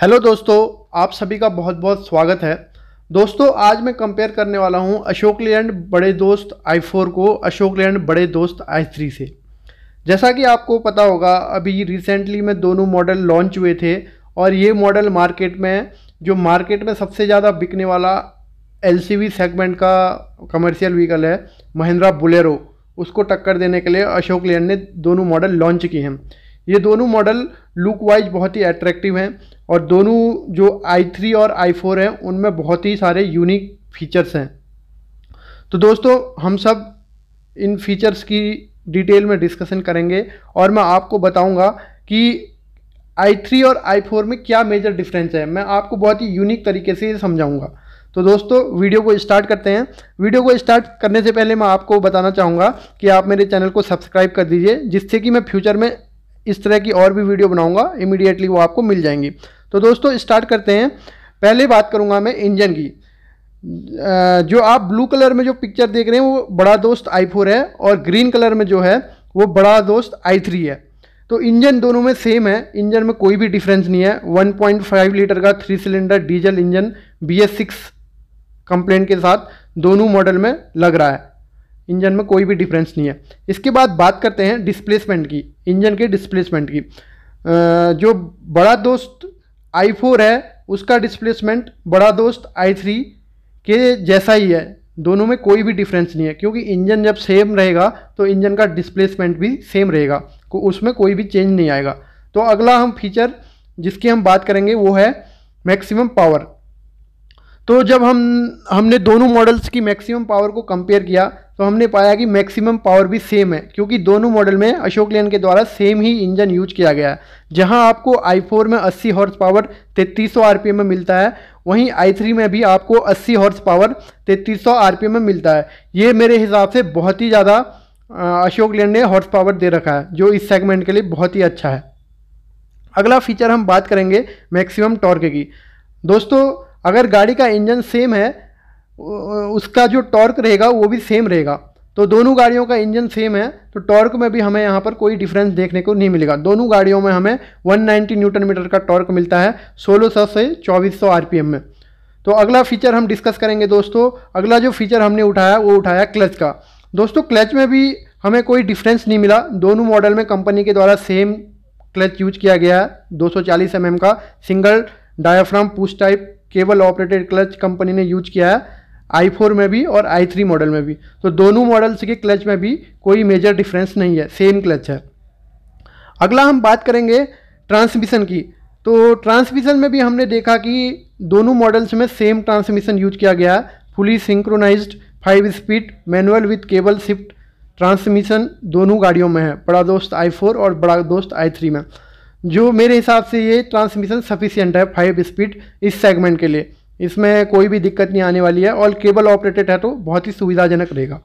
Hello दोस्तों, आप सभी का बहुत बहुत स्वागत है। दोस्तों, आज मैं कंपेयर करने वाला हूँ अशोक लेलैंड बड़े दोस्त आई फोर को अशोक लेलैंड बड़े दोस्त आई थ्री से। जैसा कि आपको पता होगा, अभी रिसेंटली में दोनों मॉडल लॉन्च हुए थे और ये मॉडल मार्केट में, जो मार्केट में सबसे ज़्यादा बिकने वाला एलसीवी सेगमेंट का कमर्शियल व्हीकल है महिंद्रा बुलेरो उसको टक्कर देने के लिए अशोक लेलैंड ने दोनों मॉडल लॉन्च किए हैं। ये दोनों मॉडल लुक वाइज बहुत ही अट्रैक्टिव हैं और दोनों जो i3 और i4 हैं, उनमें बहुत ही सारे यूनिक फीचर्स हैं। तो दोस्तों, हम सब इन फीचर्स की डिटेल में डिस्कशन करेंगे और मैं आपको बताऊँगा कि i3 और i4 में क्या मेजर डिफरेंस है। मैं आपको बहुत ही यूनिक तरीके से समझाऊँगा। तो दोस्तों वीडियो को स्टार्ट करते हैं। वीडियो को स्टार्ट करने से पहले मैं आपको बताना चाहूँगा कि आप मेरे चैनल को सब्सक्राइब कर दीजिए, जिससे कि मैं फ्यूचर में इस तरह की और भी वीडियो बनाऊँगा इमीडिएटली वो आपको मिल जाएँगी। तो दोस्तों स्टार्ट करते हैं। पहले बात करूँगा मैं इंजन की। जो आप ब्लू कलर में जो पिक्चर देख रहे हैं, वो बड़ा दोस्त आई फोर है और ग्रीन कलर में जो है, वो बड़ा दोस्त आई थ्री है। तो इंजन दोनों में सेम है। इंजन में कोई भी डिफरेंस नहीं है। 1.5 लीटर का three cylinder diesel engine B S six के साथ दोनों मॉडल में लग रहा है। इंजन में कोई भी डिफरेंस नहीं है। इसके बाद बात करते हैं डिस्प्लेसमेंट की, इंजन के डिस्प्लेसमेंट की। जो बड़ा दोस्त आई फोर है, उसका डिस्प्लेसमेंट बड़ा दोस्त आई थ्री के जैसा ही है। दोनों में कोई भी डिफरेंस नहीं है, क्योंकि इंजन जब सेम रहेगा तो इंजन का डिस्प्लेसमेंट भी सेम रहेगा, को उसमें कोई भी चेंज नहीं आएगा। तो अगला हम फीचर जिसकी हम बात करेंगे, वो है मैक्सिमम पावर तो जब हम, हमने दोनों मॉडल्स की मैक्सिमम पावर को कंपेयर किया तो हमने पाया कि मैक्सिमम पावर भी सेम है, क्योंकि दोनों मॉडल में अशोक लेन के द्वारा सेम ही इंजन यूज़ किया गया है। जहाँ आपको i4 में 80 हॉर्स पावर तैतीस सौ में मिलता है, वहीं i3 में भी आपको 80 हॉर्स पावर तैतीस सौ में मिलता है। ये मेरे हिसाब से बहुत ही ज़्यादा अशोक लेन ने हॉर्स पावर दे रखा है, जो इस सेगमेंट के लिए बहुत ही अच्छा है। अगला फीचर हम बात करेंगे मैक्सिमम टॉर्क की। दोस्तों, अगर गाड़ी का इंजन सेम है उसका जो टॉर्क रहेगा, वो भी सेम रहेगा। तो दोनों गाड़ियों का इंजन सेम है तो टॉर्क में भी हमें यहाँ पर कोई डिफरेंस देखने को नहीं मिलेगा। दोनों गाड़ियों में हमें 190 न्यूटन मीटर का टॉर्क मिलता है 1600 से 2400 आरपीएम में। तो अगला फीचर हम डिस्कस करेंगे दोस्तों। अगला जो फीचर हमने उठाया, वो उठाया क्लच का। दोस्तों क्लच में भी हमें कोई डिफरेंस नहीं मिला। दोनों मॉडल में कंपनी के द्वारा सेम क्लच यूज़ किया गया है, दो सौ mm का। Single diaphragm push type cable operated clutch company ने यूज़ किया है। आई फोर में भी और आई थ्री मॉडल में भी। तो दोनों मॉडल्स के क्लच में भी कोई मेजर डिफरेंस नहीं है सेम क्लच है। अगला हम बात करेंगे ट्रांसमिशन की। तो ट्रांसमिशन में भी हमने देखा कि दोनों मॉडल्स में सेम ट्रांसमिशन यूज़ किया गया। है fully synchronized five speed manual with cable shift transmission दोनों गाड़ियों में है। बड़ा दोस्त आई फोर और बड़ा दोस्त आई थ्री में। जो मेरे हिसाब से ये ट्रांसमिशन सफिशियंट है फाइव स्पीड इस सेगमेंट के लिए। इसमें कोई भी दिक्कत नहीं आने वाली है और केबल ऑपरेटेड है तो बहुत ही सुविधाजनक रहेगा।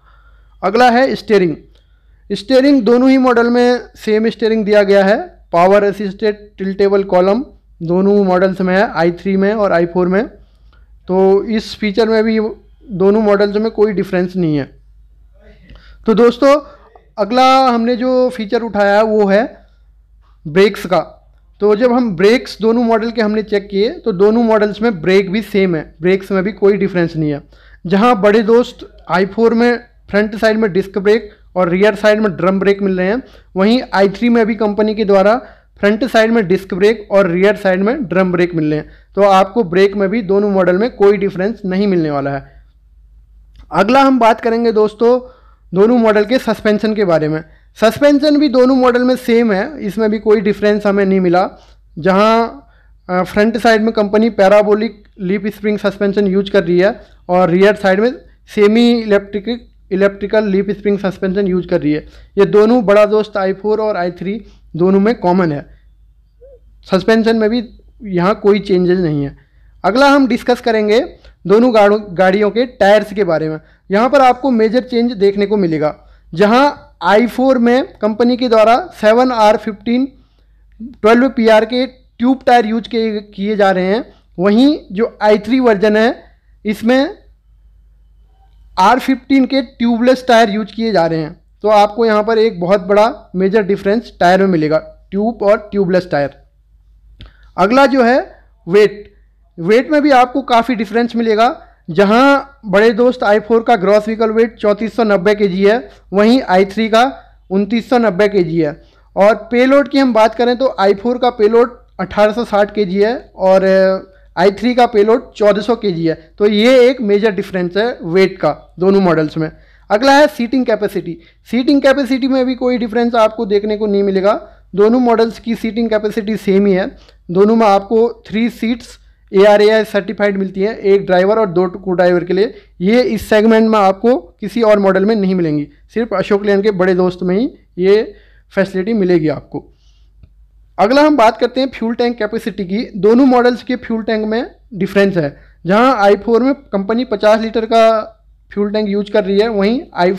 अगला है स्टेयरिंग। स्टेयरिंग दोनों ही मॉडल में सेम स्टेयरिंग दिया गया है। पावर असिस्टेड टिल्टेबल कॉलम दोनों मॉडल्स में है आई थ्री में और आई फोर में। तो इस फीचर में भी दोनों मॉडल्स में कोई डिफरेंस नहीं है। तो दोस्तों, अगला हमने जो फीचर उठाया है वो है ब्रेक्स का। तो जब हम ब्रेक्स दोनों मॉडल के हमने चेक किए तो दोनों मॉडल्स में ब्रेक भी सेम है। ब्रेक्स में भी कोई डिफरेंस नहीं है। जहाँ बड़े दोस्त आई फोर में फ्रंट साइड में डिस्क ब्रेक और रियर साइड में ड्रम ब्रेक मिल रहे हैं, वहीं आई थ्री में भी कंपनी के द्वारा फ्रंट साइड में डिस्क ब्रेक और रियर साइड में ड्रम ब्रेक मिल रहे हैं। तो आपको ब्रेक में भी दोनों मॉडल में कोई डिफरेंस नहीं मिलने वाला है। अगला हम बात करेंगे दोस्तों दोनों मॉडल के सस्पेंशन के बारे में। सस्पेंशन भी दोनों मॉडल में सेम है, इसमें भी कोई डिफरेंस हमें नहीं मिला। जहाँ फ्रंट साइड में company parabolic leaf spring suspension use कर रही है, और रियर साइड में semi electric electrical leaf spring suspension use कर रही है। ये दोनों बड़ा दोस्त आई फोर और आई थ्री दोनों में कॉमन है। सस्पेंशन में भी यहाँ कोई चेंजेस नहीं है। अगला हम डिस्कस करेंगे दोनों गाड़ों, गाड़ियों के टायर्स के बारे में। यहाँ पर आपको मेजर चेंज देखने को मिलेगा। जहाँ आई फोर में कंपनी के द्वारा seven R fifteen twelve P R के ट्यूब टायर यूज़ किए जा रहे हैं। वहीं जो आई थ्री वर्जन है, इसमें आर फिफ्टीन के ट्यूबलेस टायर यूज़ किए जा रहे हैं। तो आपको यहाँ पर एक बहुत बड़ा मेजर डिफरेंस टायर में मिलेगा, ट्यूब और ट्यूबलेस टायर। अगला जो है वेट। वेट में भी आपको काफ़ी डिफरेंस मिलेगा। जहाँ बड़े दोस्त आई फोर का ग्रॉस व्हीकल वेट चौंतीस सौ नब्बे के जी है, वहीं आई थ्री का उनतीस सौ नब्बे के जी है। और पेलोड की हम बात करें तो आई फोर का पेलोड अठारह सौ साठ के जी है और आई थ्री का पेलोड चौदह सौ के जी है। तो ये एक मेजर डिफरेंस है वेट का, दोनों मॉडल्स में। अगला है सीटिंग कैपेसिटी सीटिंग कैपेसिटी में भी कोई डिफरेंस आपको देखने को नहीं मिलेगा। दोनों मॉडल्स की सीटिंग कैपेसिटी सेम ही है। दोनों में आपको three seats A R A I certified मिलती है एक ड्राइवर और दो को ड्राइवर के लिए। ये इस सेगमेंट में आपको किसी और मॉडल में नहीं मिलेंगी। सिर्फ़ अशोक लेन के बड़े दोस्त में ही ये फैसिलिटी मिलेगी आपको। अगला हम बात करते हैं फ्यूल टैंक कैपेसिटी की। दोनों मॉडल्स के फ्यूल टैंक में डिफरेंस है। जहाँ आई फोर में कंपनी 50 लीटर का फ्यूल टैंक यूज़ कर रही है, वहीं आई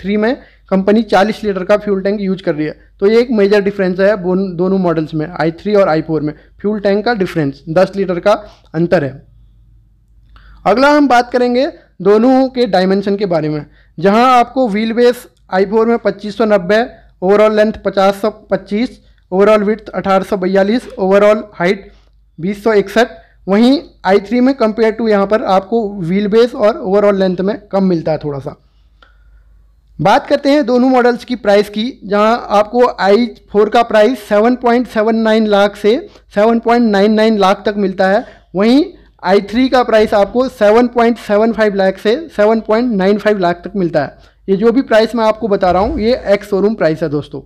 थ्री में कंपनी 40 लीटर का फ्यूल टैंक यूज़ कर रही है। तो ये एक मेजर डिफरेंस है दोनों मॉडल्स में आई थ्री और आई फोर में। फ्यूल टैंक का डिफरेंस 10 लीटर का अंतर है। अगला हम बात करेंगे दोनों के डायमेंशन के बारे में, जहाँ आपको व्हील बेस आई फोर में पच्चीस सौ नब्बे ओवरऑल लेंथ पचास सौ पच्चीस ओवरऑल विथ अठारह सौ बयालीस ओवरऑल हाइट बीस सौ इकसठ। वहीं आई थ्री में कंपेयर टू यहाँ पर आपको व्हील बेस और ओवरऑल लेंथ में कम मिलता है थोड़ा सा। बात करते हैं दोनों मॉडल्स की प्राइस की, जहाँ आपको आई फोर का प्राइस 7.79 लाख से 7.99 लाख तक मिलता है। वहीं आई थ्री का प्राइस आपको 7.75 लाख से 7.95 लाख तक मिलता है। ये जो भी प्राइस मैं आपको बता रहा हूँ, ये एक्स शोरूम प्राइस है दोस्तों।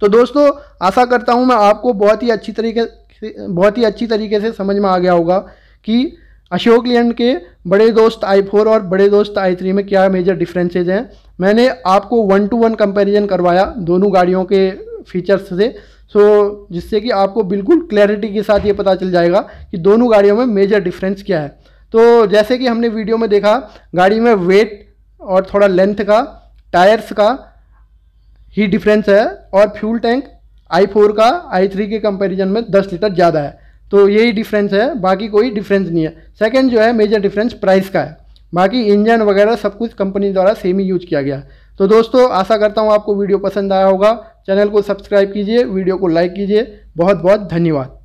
तो दोस्तों, आशा करता हूँ मैं आपको बहुत ही अच्छी तरीके बहुत ही अच्छी तरीके से समझ में आ गया होगा कि अशोक लेंड के बड़े दोस्त आई फोर और बड़े दोस्त आई थ्री में क्या मेजर डिफरेंसेज हैं? मैंने आपको वन टू वन कंपैरिजन करवाया दोनों गाड़ियों के फीचर्स से। सो जिससे कि आपको बिल्कुल क्लैरिटी के साथ ये पता चल जाएगा कि दोनों गाड़ियों में मेजर डिफरेंस क्या है। तो जैसे कि हमने वीडियो में देखा, गाड़ी में वेट और थोड़ा लेंथ का टायर्स का ही डिफरेंस है और फ्यूल टैंक आई फोर का, आई थ्री के कंपेरिजन में दस लीटर ज़्यादा है। तो यही डिफरेंस है, बाकी कोई डिफरेंस नहीं है। सेकेंड जो है मेजर डिफरेंस प्राइस का है। बाकी इंजन वगैरह सब कुछ कंपनी द्वारा सेम ही यूज़ किया गया। तो दोस्तों, आशा करता हूँ आपको वीडियो पसंद आया होगा। चैनल को सब्सक्राइब कीजिए वीडियो को लाइक कीजिए। बहुत बहुत धन्यवाद।